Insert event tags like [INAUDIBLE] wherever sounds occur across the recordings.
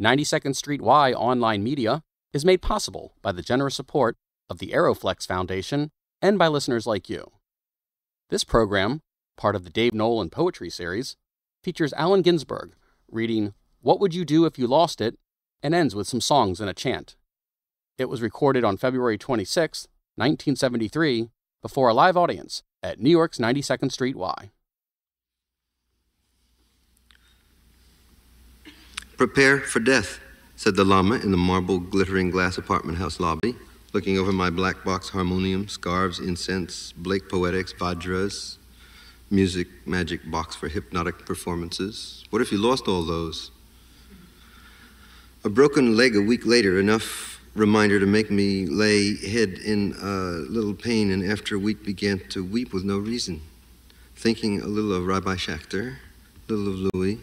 92nd Street Y online media is made possible by the generous support of the Aeroflex Foundation and by listeners like you. This program, part of the Dave Nolan Poetry Series, features Allen Ginsberg reading What Would You Do If You Lost It and ends with some songs and a chant. It was recorded on February 26, 1973, before a live audience at New York's 92nd Street Y. Prepare for death, said the Lama in the marble glittering glass apartment house lobby, looking over my black box harmonium, scarves, incense, Blake Poetics, Vajras, music, magic box for hypnotic performances. What if you lost all those? A broken leg a week later, enough reminder to make me lay head in a little pain, and after a week began to weep with no reason, thinking a little of Rabbi Schachter, a little of Louis,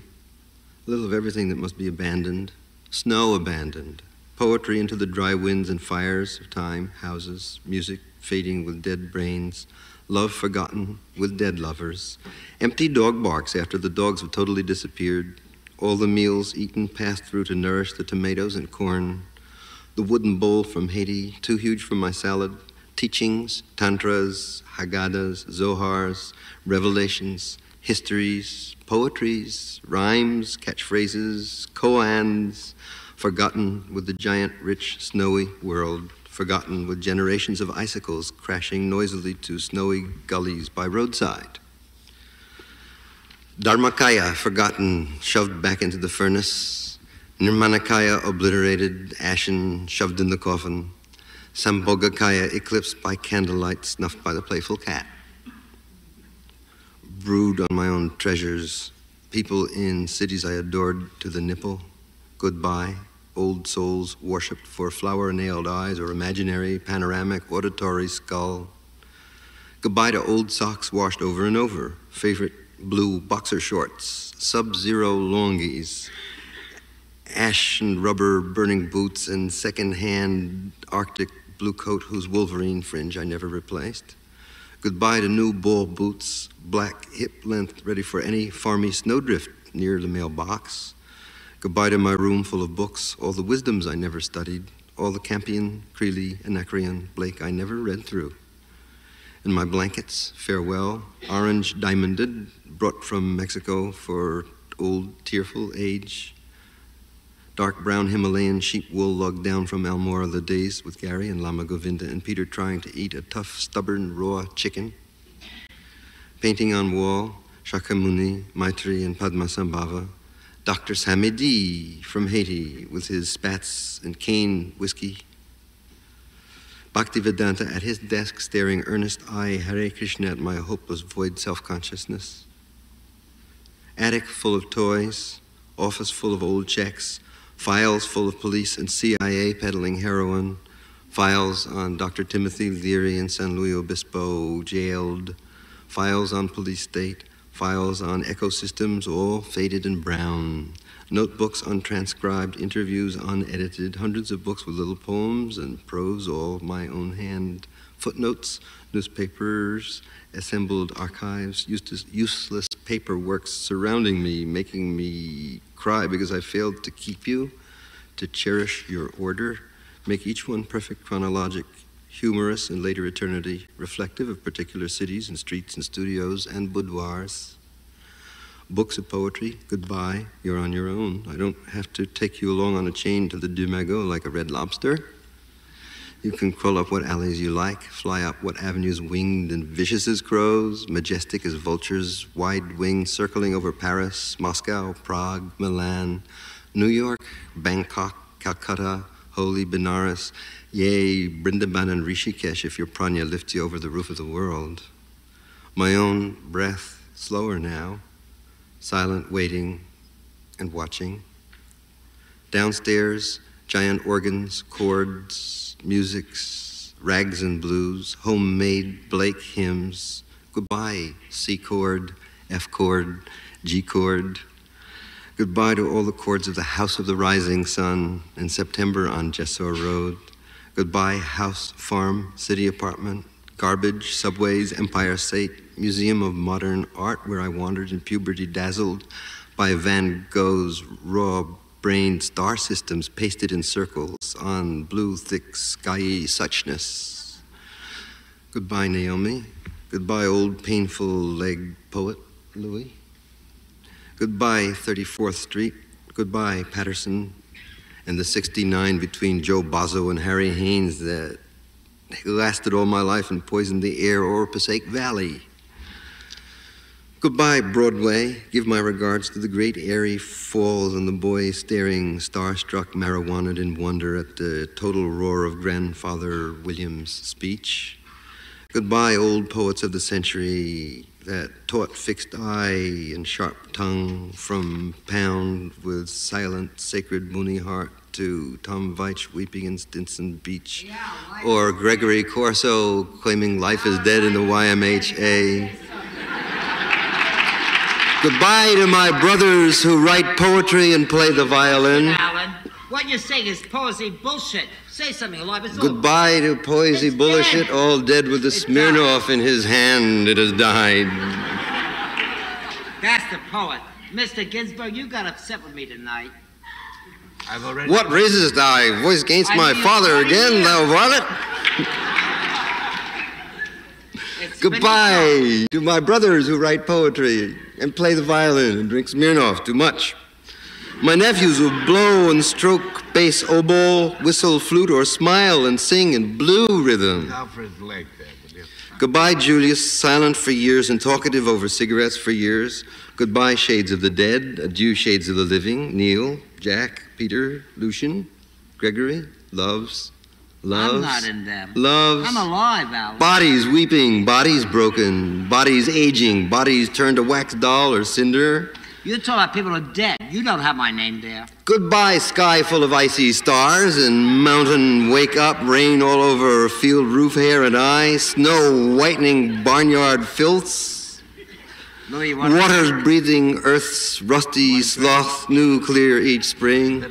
little of everything that must be abandoned, snow abandoned, poetry into the dry winds and fires of time, houses, music fading with dead brains, love forgotten with dead lovers, empty dog barks after the dogs have totally disappeared, all the meals eaten passed through to nourish the tomatoes and corn, the wooden bowl from Haiti, too huge for my salad, teachings, tantras, haggadahs, zohars, revelations, histories, poetries, rhymes, catchphrases, koans, forgotten with the giant, rich, snowy world, forgotten with generations of icicles crashing noisily to snowy gullies by roadside. Dharmakaya, forgotten, shoved back into the furnace. Nirmanakaya, obliterated, ashen, shoved in the coffin. Sambhogakaya, eclipsed by candlelight, snuffed by the playful cat brood on my own treasures, people in cities I adored to the nipple, goodbye, old souls worshipped for flower nailed eyes or imaginary panoramic auditory skull. Goodbye to old socks washed over and over, favorite blue boxer shorts, sub zero longies, ash and rubber burning boots, and second hand Arctic blue coat whose Wolverine fringe I never replaced. Goodbye to new ball boots, black hip length, ready for any farmy snowdrift near the mailbox. Goodbye to my room full of books, all the wisdoms I never studied, all the Campion, Creeley, Anacreon, Blake I never read through. And my blankets, farewell, orange diamonded, brought from Mexico for old tearful age. Dark brown Himalayan sheep wool lugged down from Almora the days with Gary and Lama Govinda and Peter trying to eat a tough, stubborn, raw chicken. Painting on wall, Shakyamuni, Maitri, and Padmasambhava. Dr. Samedi from Haiti with his spats and cane whiskey. Bhaktivedanta at his desk staring earnest eye Hare Krishna at my hopeless void self-consciousness. Attic full of toys, office full of old checks, files full of police and CIA peddling heroin, files on Dr. Timothy Leary in San Luis Obispo jailed, files on police state, files on ecosystems all faded and brown, notebooks untranscribed, interviews unedited, hundreds of books with little poems and prose all my own hand, footnotes, newspapers, assembled archives, useless paperwork surrounding me, making me cry because I failed to keep you, to cherish your order, make each one perfect chronologic, humorous in later eternity, reflective of particular cities and streets and studios and boudoirs. Books of poetry, goodbye, you're on your own. I don't have to take you along on a chain to the Deux Magots like a red lobster. You can crawl up what alleys you like, fly up what avenues winged and vicious as crows, majestic as vultures, wide winged, circling over Paris, Moscow, Prague, Milan, New York, Bangkok, Calcutta, holy Benares, yea, Brindaban and Rishikesh if your pranya lifts you over the roof of the world. My own breath slower now, silent waiting and watching. Downstairs, giant organs, chords, musics, rags and blues, homemade Blake hymns. Goodbye, C chord, F chord, G chord. Goodbye to all the chords of the House of the Rising Sun in September on Jessore Road. Goodbye, house, farm, city apartment, garbage, subways, Empire State, Museum of Modern Art, where I wandered in puberty, dazzled by Van Gogh's raw brained star systems pasted in circles on blue, thick, skyey suchness. Goodbye, Naomi. Goodbye, old painful leg poet, Louis. Goodbye, 34th Street. Goodbye, Paterson. And the 69 between Joe Bozzo and Harry Haynes that lasted all my life and poisoned the air over Passaic Valley. Goodbye, Broadway. Give my regards to the great airy falls and the boy staring, starstruck, marijuanaed in wonder at the total roar of Grandfather Williams' speech. Goodbye, old poets of the century that taught fixed eye and sharp tongue from Pound with silent, sacred Mooney heart to Tom Veitch weeping in Stinson Beach, or Gregory Corso claiming life is dead in the YMHA. Goodbye to my brothers who write poetry and play the violin. Allen, what you're saying is poesy bullshit. Say something, alive. It's all- Goodbye to poesy It's bullshit, dead. all dead with the It's Smirnoff in his hand. It has died. That's the poet. Mr. Ginsberg, you got upset with me tonight. I've already. What raises thy voice against I my father what do you again, thou varlet? Goodbye to my brothers who write poetry and play the violin and drink Smirnoff too much. My nephews who blow and stroke bass oboe, whistle flute, or smile and sing in blue rhythm. Alfred's leg there. Goodbye, Julius, silent for years and talkative over cigarettes for years. Goodbye, shades of the dead. Adieu, shades of the living. Neil, Jack, Peter, Lucian, Gregory, loves, loves. I'm not in them. Loves. I'm alive, Allen. Bodies weeping, bodies broken, bodies aging, bodies turned to wax doll or cinder. You're talking about people are dead. You don't have my name there. Goodbye, sky full of icy stars and mountain wake up, rain all over field roof, hair, and eye, snow whitening barnyard filths. Louis. Waters breathing earth's rusty sloth, new clear each spring.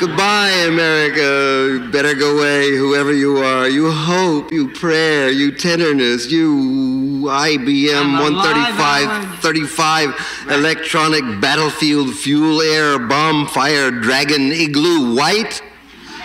Better go away. Goodbye, America. Better go away, whoever you are. You hope, you prayer, you tenderness, you IBM alive, 135 35 electronic battlefield fuel air bomb fire dragon igloo white.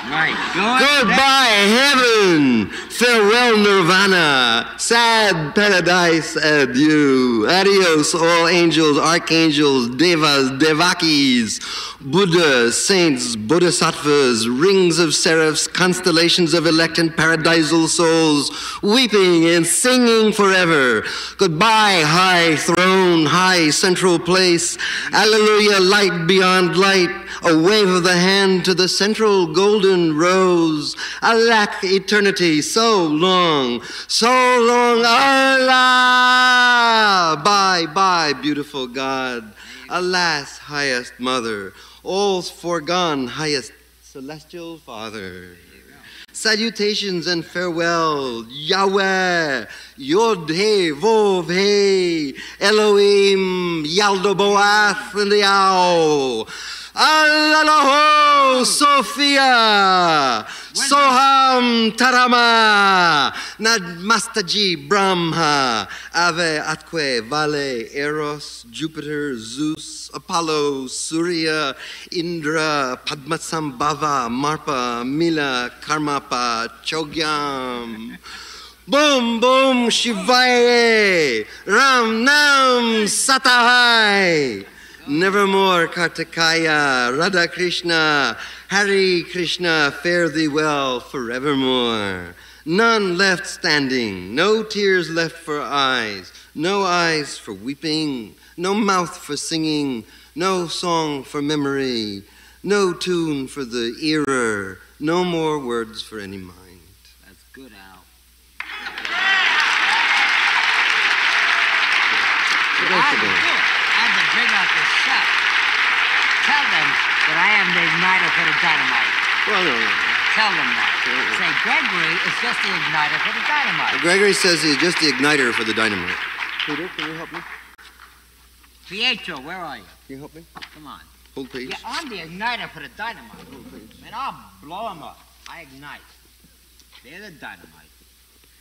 Right. Good. Goodbye, heaven. Farewell, nirvana. Sad paradise, adieu. Adios, all angels, archangels, devas, devakis, Buddhas, saints, bodhisattvas, rings of seraphs, constellations of elect and paradisal souls, weeping and singing forever. Goodbye, high throne, high central place. Alleluia, light beyond light. A wave of the hand to the central golden rose. Alack, eternity, so long, so long. Allah! Bye, bye, beautiful God. Alas, highest mother, all's foregone, highest celestial Father. Salutations and farewell, Yahweh, Yod He Vov He, Elohim, Yaldoboath and Yao. Alalaho, Sophia, Soham Tarama, Nadmastaji Brahma, Ave Atque, Vale, Eros, Jupiter, Zeus, Apollo, Surya, Indra, Padmasambhava, Marpa, Mila, Karmapa, Chogyam. Boom, boom, Shivaye, Ram Nam Satahai. Nevermore, Kartikaya, Radha Krishna, Hari Krishna, fare thee well forevermore. None left standing, no tears left for eyes, no eyes for weeping, no mouth for singing, no song for memory, no tune for the earer, no more words for any mind. That's good, Al. Go I for had to it. do it. I had to bring out the shot. Tell them that I am the igniter for the dynamite. Well, no, no. Tell them that. Say Gregory is just the igniter for the dynamite. Gregory says he's just the igniter for the dynamite. Peter, can you help me? Pietro, where are you? Can you help me? Come on. Hold, please. Yeah, I'm the igniter for the dynamite. And I'll blow them up. I ignite. They're the dynamite.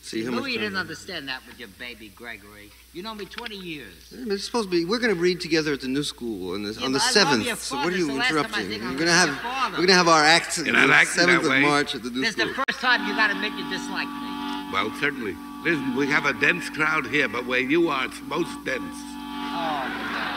See how much Louis time didn't understand that with your baby Gregory. You know me 20 years. It's supposed to be. We're going to read together at the new school on the, Yeah, on the but I love seventh. So what are you It's the last time I interrupting? We're going to have we're going to have our acts on You're the seventh of way. March at the new This is the first time you got to admit you dislike me. Well, certainly. Listen, we have a dense crowd here, but where you are, it's most dense. Oh, no.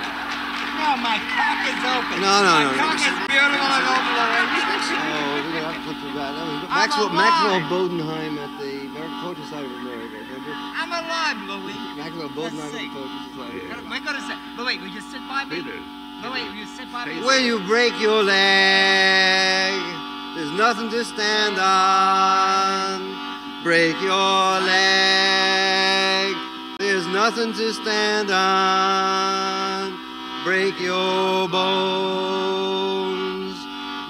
No, my cock is open. No, no, my no, no. cock is beautiful and open already. [LAUGHS] Oh, we're going to have to put through that. That was Maxwell. Maxwell Bodenheim at the American Poetry Society of America. Remember? I'm alive, Louis. Maxwell Bodenheim at the Poetry Society. We're going to sit. Louis, will you sit by me? Peter. Louis, will you sit by me? When you break your leg, there's nothing to stand on. Break your leg, there's nothing to stand on. Break your bones,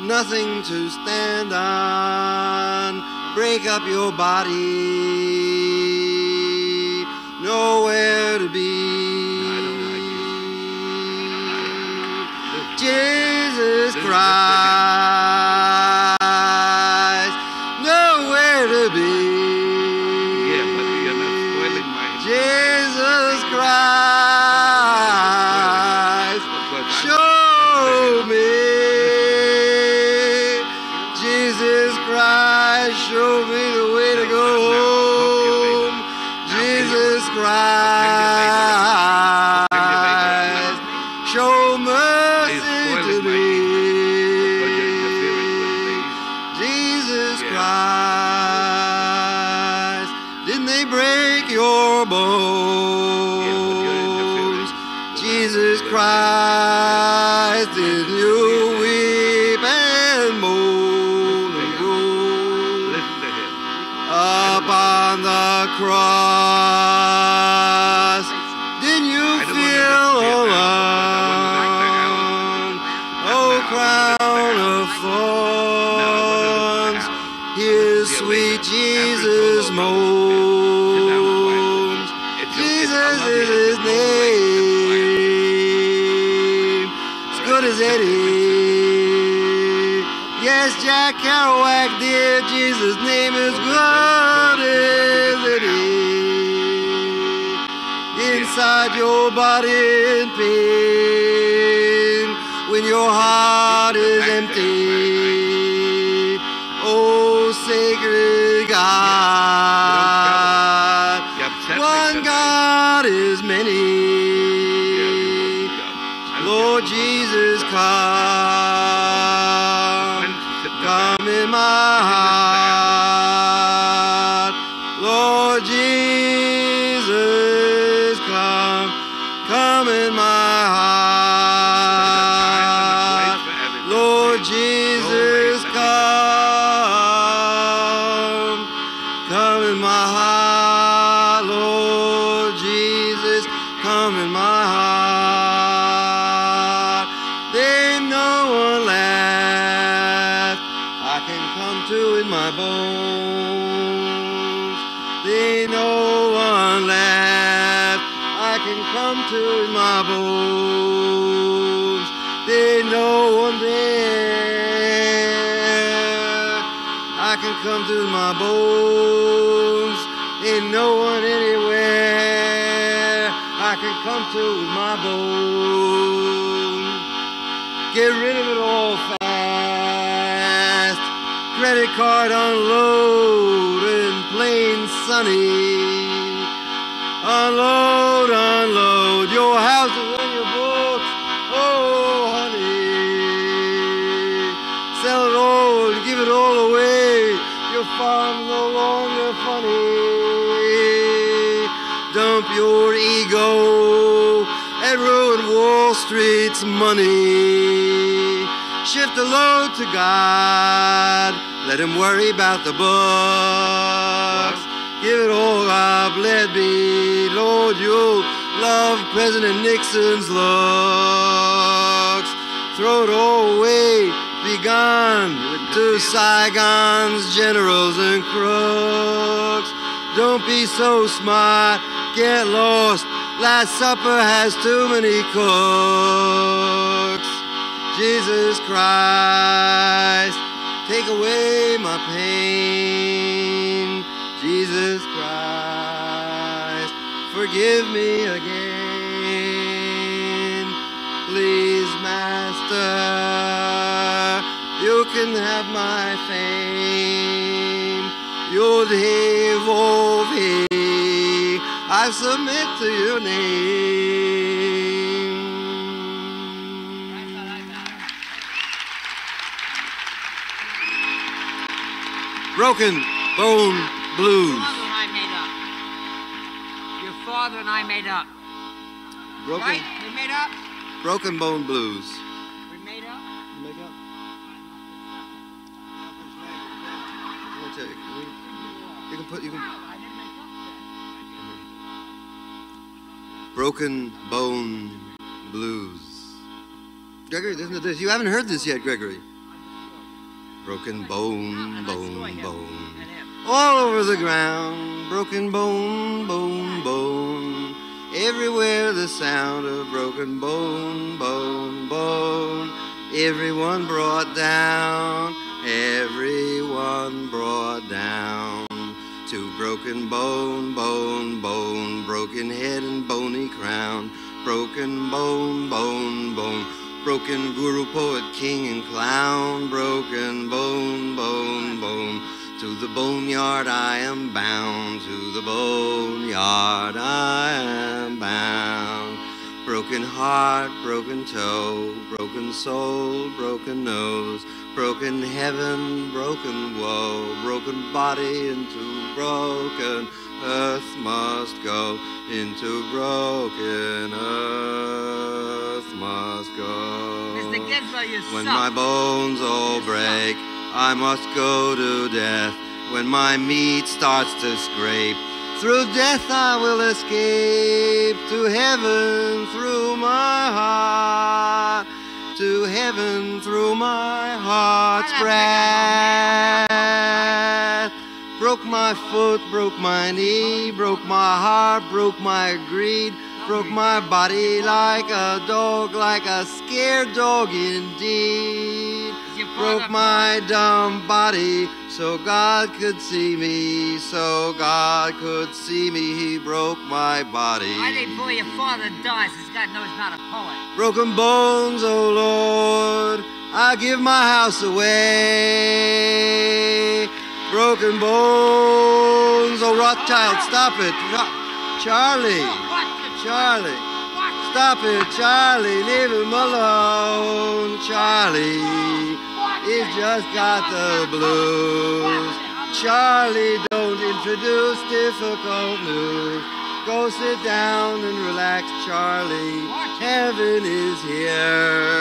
nothing to stand on. Break up your body, Jesus Christ, did you weep and moan and groan Listen to him. upon the cross? Your body in pain, when your heart is empty. Ain't no one left I can come to in my bones. Ain't no one left I can come to in my bones. Ain't no one there I can come to my bones. Ain't no one anywhere I can come to with my bones. Get rid of it all fast. Credit card unload in plain sunny. Unload, unload your houses and your books. Oh, honey. Sell it all give it all away. Your farm's no longer funny. Dump your ego and ruin Wall Street's money. Shift the load to God. Let him worry about the books. Give it all up, let be. Lord, you'll love President Nixon's looks. Throw it all away, be gone to Saigon's generals and crooks. Don't be so smart, get lost. Last Supper has too many cooks. Jesus Christ, take away my pain. Jesus Christ. forgive me again. Please, Master, you can have my fame. Yod He I submit to your name. Broken Bone Blues. Father and I made up. Your father and I made up. Broken, Right? We made up? Broken Bone Blues. We made up? Make up. You can put you can. Broken Bone Blues. Gregory, listen to this. You haven't heard this yet, Gregory. Broken bone, bone, bone. All over the ground, broken bone, bone, bone. Everywhere the sound of broken bone, bone, bone. Everyone brought down, everyone brought down. To broken bone, bone, bone, broken head and bony crown. Broken bone, bone, bone. Broken guru, poet, king, and clown. Broken bone, bone, bone. To the boneyard I am bound. To the boneyard I am bound. Broken heart, broken toe, broken soul, broken nose, broken heaven, broken woe, broken body into broken earth must go, into broken earth must go. Mr. Ginsberg, you When my bones all break, I must go to death. When my meat starts to scrape, through death I will escape to heaven through my heart, to heaven through my heart's breath. Broke my foot, broke my knee, broke my heart, broke my greed, broke my body like a dog, like a scared dog indeed. Broke my dumb body so God could see me, so God could see me. He broke my body. I think before your father dies, this God knows not a poet. Broken bones, oh Lord, I give my house away. Broken bones, oh Rothschild, stop it. Charlie, Charlie, stop it, Charlie, leave him alone. Charlie, he's just got the blues. Charlie, don't introduce difficult news. Go sit down and relax, Charlie. Heaven is here.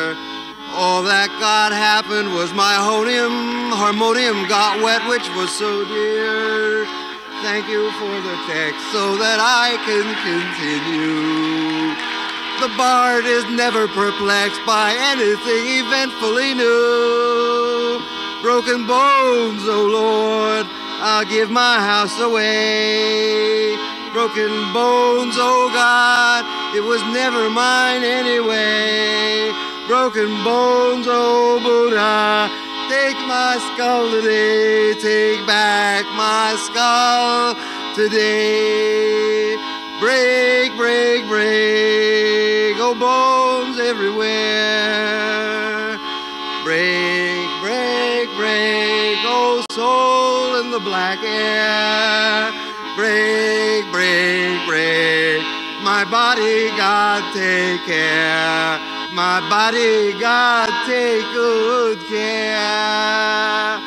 All that got happened was my honium, harmonium got wet, which was so dear. Thank you for the text so that I can continue. The bard is never perplexed by anything eventfully new. Broken bones, oh Lord, I'll give my house away. Broken bones, oh God, it was never mine anyway. Broken bones, oh Buddha, take my skull today, take back my skull today. Break, break, break, oh bones everywhere. Break, break, break, oh soul in the black air. Break, break, break, my body, God, take care. My body, God, take good care.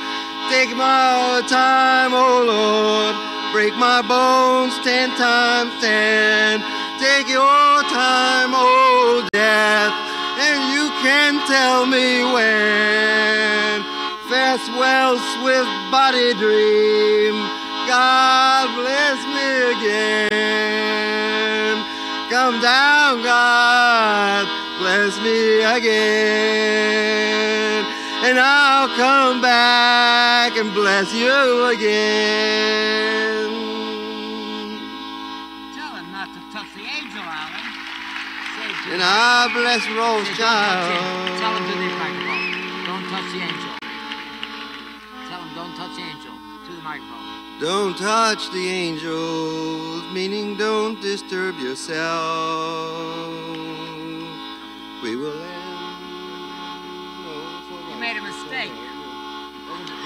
Take my time, oh Lord. Break my bones ten times ten. Take your time, oh death, and you can tell me when. Farewell, swift body dream. God bless me again. Come down, God, bless me again. And I'll come back and bless you again. Tell him not to touch the angel, Allen. Say to And I bless say, "Don't touch him." Tell him to the microphone. Don't touch the angel. Tell him don't touch the angel. To the microphone. Don't touch the angels, meaning don't disturb yourself. We will end. Oh, you made a mistake. Oh,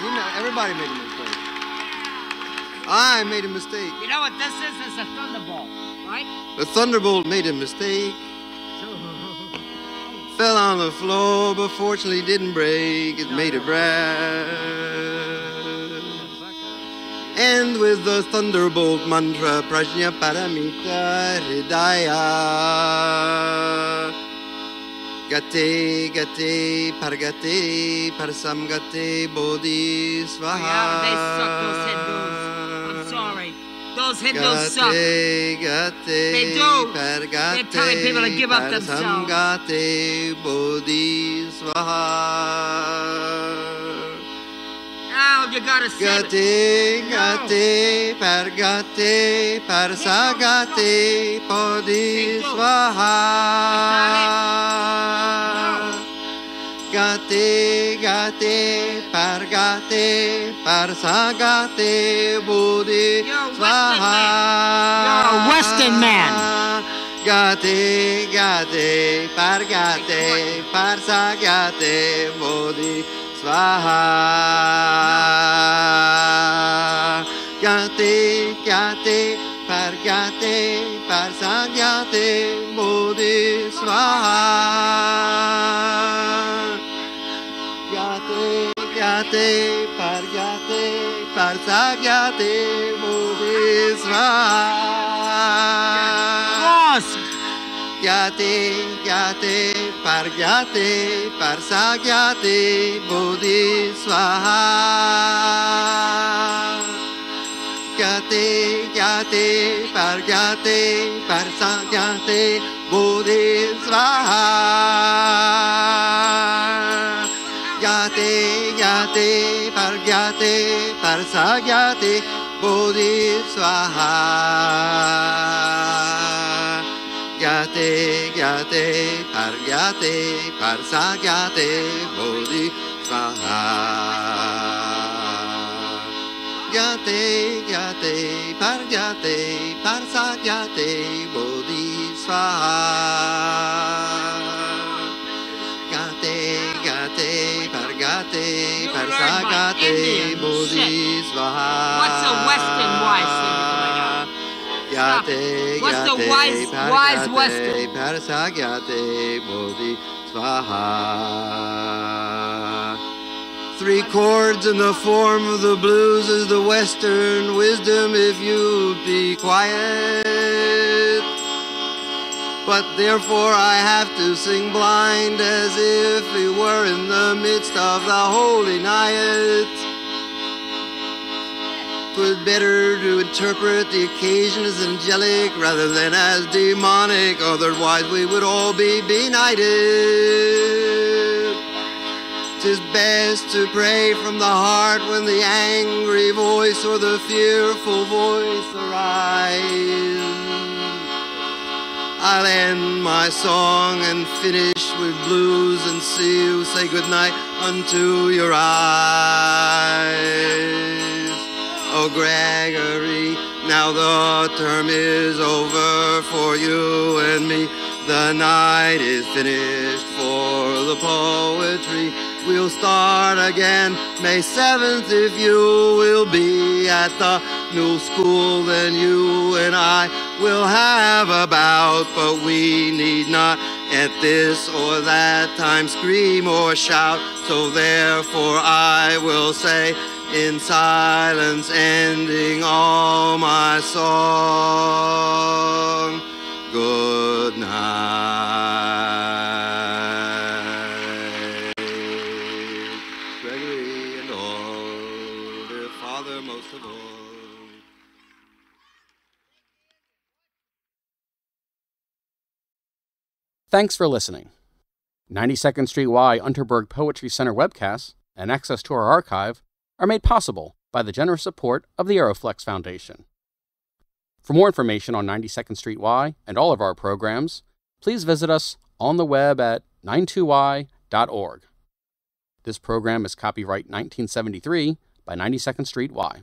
you know, everybody made a mistake. I made a mistake. You know what this is? It's a thunderbolt, right? The thunderbolt made a mistake. [LAUGHS] Fell on the floor, but fortunately didn't break. It made a breath. And with the thunderbolt mantra, prajna paramita hridaya. Gate, gate, pargate, parsamgate, bodhi swaha. Yeah, they suck, those Hindus. I'm sorry. Those Hindus suck. Gate, gate, They do. pargate, They're telling people to give up themselves. parsamgate, bodhi swaha. You gotta save it. Gate, gate, pargate, parsagate, bodhi swaha. Gate, gate, pargate, parsagate, bodhi You're a Western swaha. man. You're a Western man. Gate, gate, pargate, parsagate, bodhi swaha. Gate, gate, pargate, parsagate, bodhi swaha. Gate, gate, pargate, parsagate, bodhi swaha. Lost. Gyate, gyate, pargyate, parsagyate, bodhi swaha. Gyate, gyate, pargyate, parsagyate, bodhi swaha. Gyate, gyate, pargyate, parsagyate, bodhi swaha. Gyate, gyate, pargyate, parsagyate, bodhi swaha. Gyate, gyate, pargyate, parsagyate, bodhi swaha. Gyate, gyate, pargyate, You learned my parsagate, Indian bodhi shit. swaha. What's Yate, What's the wise- wise Western? Parasagyate, bodhi swaha. Three chords in the form of the blues is the Western wisdom if you'd be quiet. But therefore I have to sing blind as if we were in the midst of the holy night. 'Twas better to interpret the occasion as angelic rather than as demonic, otherwise we would all be benighted. Tis best to pray from the heart when the angry voice or the fearful voice arise. I'll end my song and finish with blues and see you say goodnight unto your eyes. Oh, Gregory, now the term is over for you and me. The night is finished for the poetry. We'll start again May 7th if you will be at the new school. Then you and I will have a bout, but we need not at this or that time scream or shout. So therefore I will say in silence, ending all my song. Good night. Gregory and all, dear Father most of all. Thanks for listening. 92nd Street Y Unterberg Poetry Center webcasts and access to our archive are made possible by the generous support of the Aeroflex Foundation. For more information on 92nd Street Y and all of our programs, please visit us on the web at 92y.org. This program is copyright 1973 by 92nd Street Y.